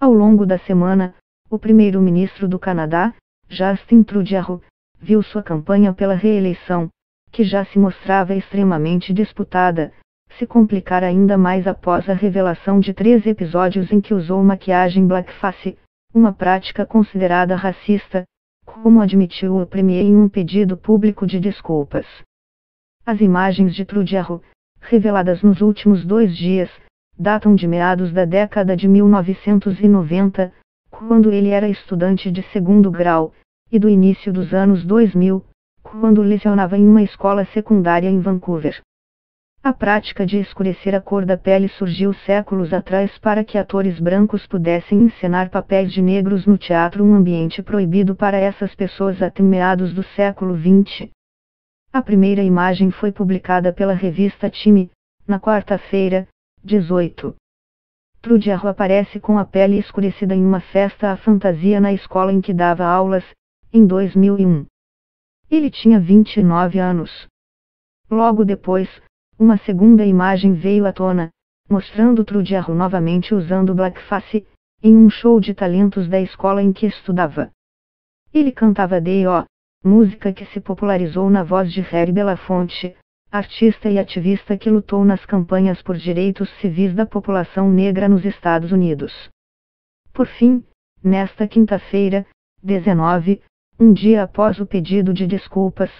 Ao longo da semana, o primeiro-ministro do Canadá, Justin Trudeau, viu sua campanha pela reeleição, que já se mostrava extremamente disputada, se complicar ainda mais após a revelação de três episódios em que usou maquiagem blackface, uma prática considerada racista, como admitiu o premier em um pedido público de desculpas. As imagens de Trudeau, reveladas nos últimos dois dias, datam de meados da década de 1990, quando ele era estudante de segundo grau, e do início dos anos 2000, quando lecionava em uma escola secundária em Vancouver. A prática de escurecer a cor da pele surgiu séculos atrás para que atores brancos pudessem encenar papéis de negros no teatro, um ambiente proibido para essas pessoas até meados do século XX. A primeira imagem foi publicada pela revista Time, na quarta-feira, 18. Trudeau aparece com a pele escurecida em uma festa à fantasia na escola em que dava aulas, em 2001. Ele tinha 29 anos. Logo depois, uma segunda imagem veio à tona, mostrando Trudeau novamente usando blackface, em um show de talentos da escola em que estudava. Ele cantava D.O., música que se popularizou na voz de Harry Belafonte, artista e ativista que lutou nas campanhas por direitos civis da população negra nos Estados Unidos. Por fim, nesta quinta-feira, 19, um dia após o pedido de desculpas,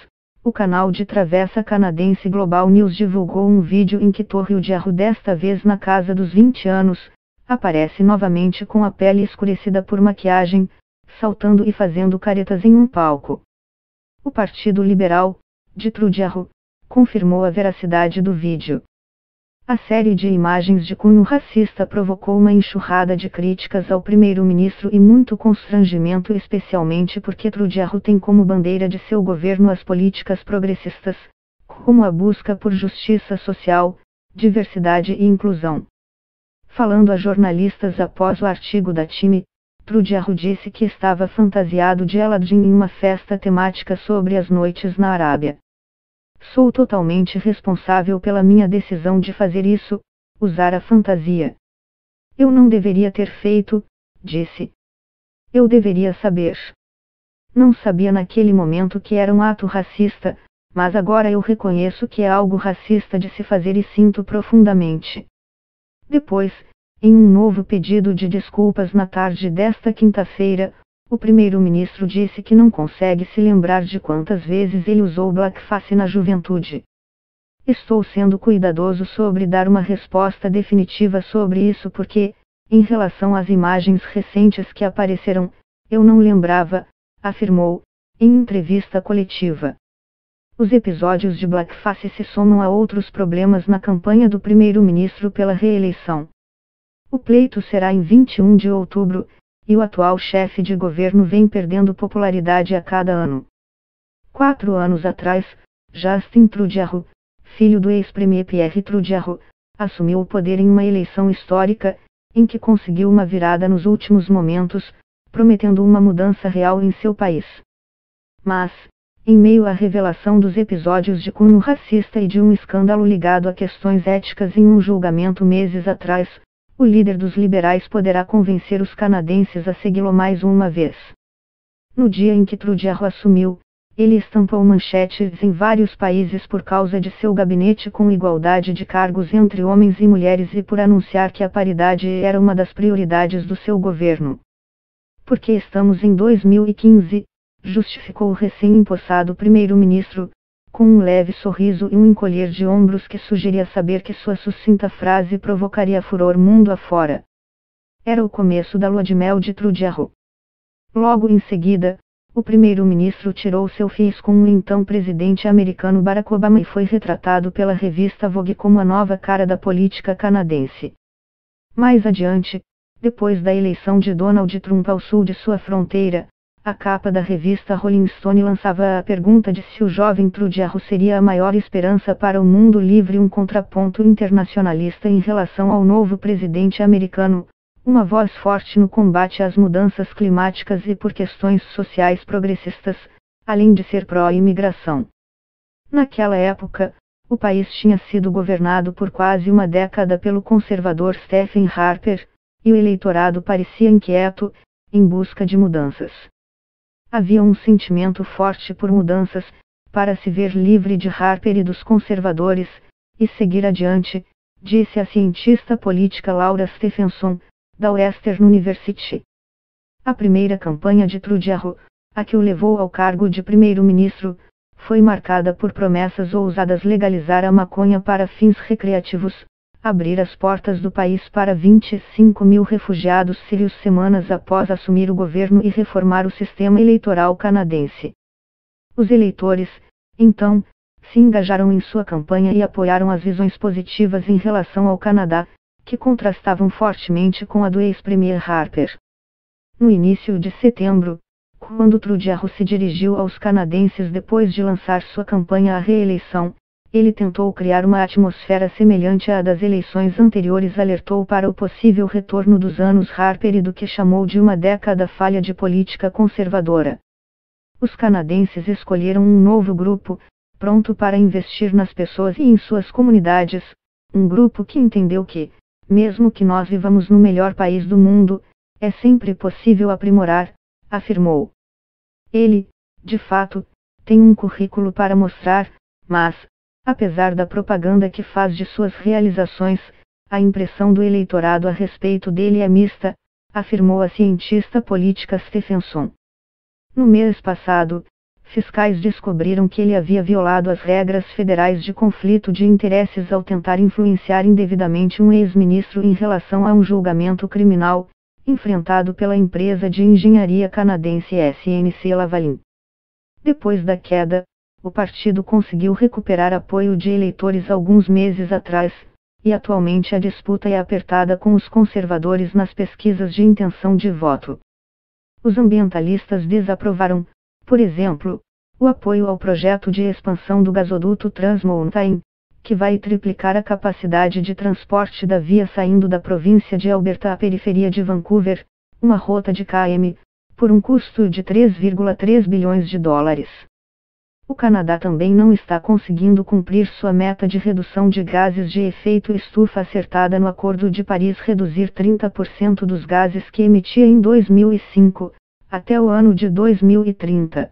o canal de travessa canadense Global News divulgou um vídeo em que Torre de desta vez na casa dos 20 anos, aparece novamente com a pele escurecida por maquiagem, saltando e fazendo caretas em um palco. O Partido Liberal, de Trudeau, confirmou a veracidade do vídeo. A série de imagens de cunho racista provocou uma enxurrada de críticas ao primeiro-ministro e muito constrangimento, especialmente porque Trudeau tem como bandeira de seu governo as políticas progressistas, como a busca por justiça social, diversidade e inclusão. Falando a jornalistas após o artigo da Time, Trudeau disse que estava fantasiado de Aladdin em uma festa temática sobre as noites na Arábia. Sou totalmente responsável pela minha decisão de fazer isso, usar a fantasia. Eu não deveria ter feito, disse. Eu deveria saber. Não sabia naquele momento que era um ato racista, mas agora eu reconheço que é algo racista de se fazer e sinto profundamente. Depois, em um novo pedido de desculpas na tarde desta quinta-feira, o primeiro-ministro disse que não consegue se lembrar de quantas vezes ele usou blackface na juventude. Estou sendo cuidadoso sobre dar uma resposta definitiva sobre isso porque, em relação às imagens recentes que apareceram, eu não lembrava, afirmou, em entrevista coletiva. Os episódios de blackface se somam a outros problemas na campanha do primeiro-ministro pela reeleição. O pleito será em 21 de outubro, e o atual chefe de governo vem perdendo popularidade a cada ano. Quatro anos atrás, Justin Trudeau, filho do ex-premier Pierre Trudeau, assumiu o poder em uma eleição histórica, em que conseguiu uma virada nos últimos momentos, prometendo uma mudança real em seu país. Mas, em meio à revelação dos episódios de cunho racista e de um escândalo ligado a questões éticas em um julgamento meses atrás, o líder dos liberais poderá convencer os canadenses a segui-lo mais uma vez. No dia em que Trudeau assumiu, ele estampou manchetes em vários países por causa de seu gabinete com igualdade de cargos entre homens e mulheres e por anunciar que a paridade era uma das prioridades do seu governo. Porque estamos em 2015, justificou o recém-impossado primeiro-ministro, com um leve sorriso e um encolher de ombros que sugeria saber que sua sucinta frase provocaria furor mundo afora. Era o começo da lua de mel de Trudeau. Logo em seguida, o primeiro-ministro tirou seu fiz com o então presidente americano Barack Obama e foi retratado pela revista Vogue como a nova cara da política canadense. Mais adiante, depois da eleição de Donald Trump ao sul de sua fronteira, a capa da revista Rolling Stone lançava a pergunta de se o jovem Trudeau seria a maior esperança para o mundo livre um contraponto internacionalista em relação ao novo presidente americano, uma voz forte no combate às mudanças climáticas e por questões sociais progressistas, além de ser pró-imigração. Naquela época, o país tinha sido governado por quase uma década pelo conservador Stephen Harper, e o eleitorado parecia inquieto, em busca de mudanças. Havia um sentimento forte por mudanças, para se ver livre de Harper e dos conservadores, e seguir adiante, disse a cientista política Laura Stephenson, da Western University. A primeira campanha de Trudeau, a que o levou ao cargo de primeiro-ministro, foi marcada por promessas ousadas legalizar a maconha para fins recreativos, abrir as portas do país para 25 mil refugiados sírios semanas após assumir o governo e reformar o sistema eleitoral canadense. Os eleitores, então, se engajaram em sua campanha e apoiaram as visões positivas em relação ao Canadá, que contrastavam fortemente com a do ex-premier Harper. No início de setembro, quando Trudeau se dirigiu aos canadenses depois de lançar sua campanha à reeleição, ele tentou criar uma atmosfera semelhante à das eleições anteriores, alertou para o possível retorno dos anos Harper e do que chamou de uma década falha de política conservadora. Os canadenses escolheram um novo grupo, pronto para investir nas pessoas e em suas comunidades, um grupo que entendeu que, mesmo que nós vivamos no melhor país do mundo, é sempre possível aprimorar, afirmou. Ele, de fato, tem um currículo para mostrar, mas, Apesar da propaganda que faz de suas realizações, a impressão do eleitorado a respeito dele é mista, afirmou a cientista política Stephenson. No mês passado, fiscais descobriram que ele havia violado as regras federais de conflito de interesses ao tentar influenciar indevidamente um ex-ministro em relação a um julgamento criminal, enfrentado pela empresa de engenharia canadense SNC Lavalin. Depois da queda, o partido conseguiu recuperar apoio de eleitores alguns meses atrás, e atualmente a disputa é apertada com os conservadores nas pesquisas de intenção de voto. Os ambientalistas desaprovaram, por exemplo, o apoio ao projeto de expansão do gasoduto Trans Mountain, que vai triplicar a capacidade de transporte da via saindo da província de Alberta à periferia de Vancouver, uma rota de KM, por um custo de 3,3 bilhões de dólares. O Canadá também não está conseguindo cumprir sua meta de redução de gases de efeito estufa acertada no Acordo de Paris reduzir 30% dos gases que emitia em 2005, até o ano de 2030.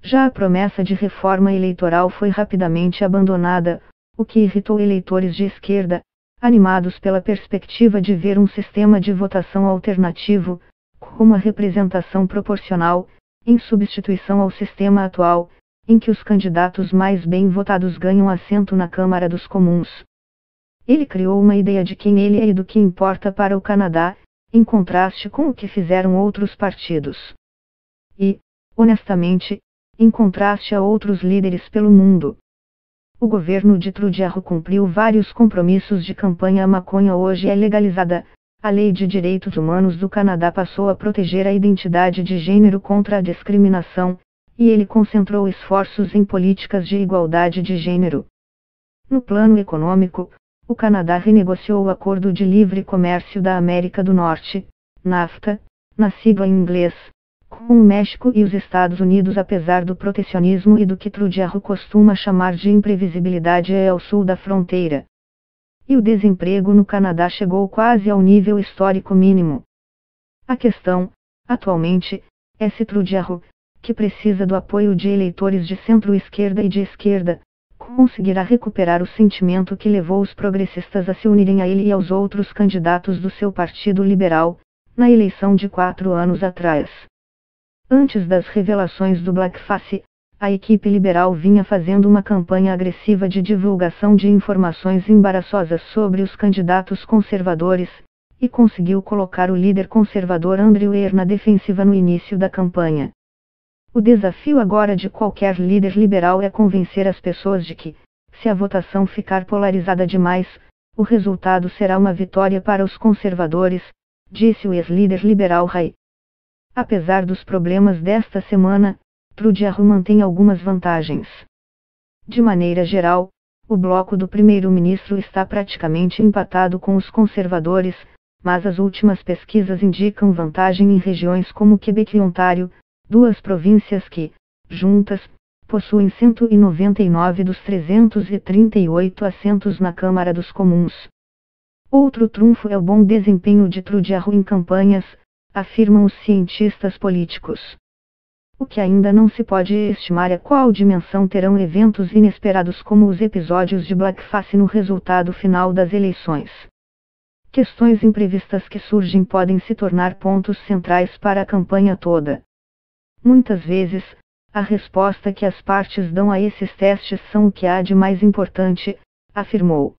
Já a promessa de reforma eleitoral foi rapidamente abandonada, o que irritou eleitores de esquerda, animados pela perspectiva de ver um sistema de votação alternativo, como a representação proporcional, em substituição ao sistema atual em que os candidatos mais bem votados ganham assento na Câmara dos Comuns. Ele criou uma ideia de quem ele é e do que importa para o Canadá, em contraste com o que fizeram outros partidos. E, honestamente, em contraste a outros líderes pelo mundo. O governo de Trudeau cumpriu vários compromissos de campanha. A maconha hoje é legalizada. A Lei de Direitos Humanos do Canadá passou a proteger a identidade de gênero contra a discriminação, e ele concentrou esforços em políticas de igualdade de gênero. No plano econômico, o Canadá renegociou o Acordo de Livre Comércio da América do Norte, NAFTA, na sigla em inglês, com o México e os Estados Unidos apesar do protecionismo e do que Trudeau costuma chamar de imprevisibilidade é ao sul da fronteira. E o desemprego no Canadá chegou quase ao nível histórico mínimo. A questão, atualmente, é se Trudeau, que precisa do apoio de eleitores de centro-esquerda e de esquerda, conseguirá recuperar o sentimento que levou os progressistas a se unirem a ele e aos outros candidatos do seu Partido Liberal, na eleição de quatro anos atrás. Antes das revelações do Blackface, a equipe liberal vinha fazendo uma campanha agressiva de divulgação de informações embaraçosas sobre os candidatos conservadores, e conseguiu colocar o líder conservador Andrew Eyre na defensiva no início da campanha. O desafio agora de qualquer líder liberal é convencer as pessoas de que, se a votação ficar polarizada demais, o resultado será uma vitória para os conservadores, disse o ex-líder liberal Ray. Apesar dos problemas desta semana, Trudeau mantém algumas vantagens. De maneira geral, o bloco do primeiro-ministro está praticamente empatado com os conservadores, mas as últimas pesquisas indicam vantagem em regiões como Quebec e Ontário, duas províncias que, juntas, possuem 199 dos 338 assentos na Câmara dos Comuns. Outro trunfo é o bom desempenho de Trudeau em campanhas, afirmam os cientistas políticos. O que ainda não se pode estimar é qual dimensão terão eventos inesperados como os episódios de blackface no resultado final das eleições. Questões imprevistas que surgem podem se tornar pontos centrais para a campanha toda. Muitas vezes, a resposta que as partes dão a esses testes são o que há de mais importante, afirmou.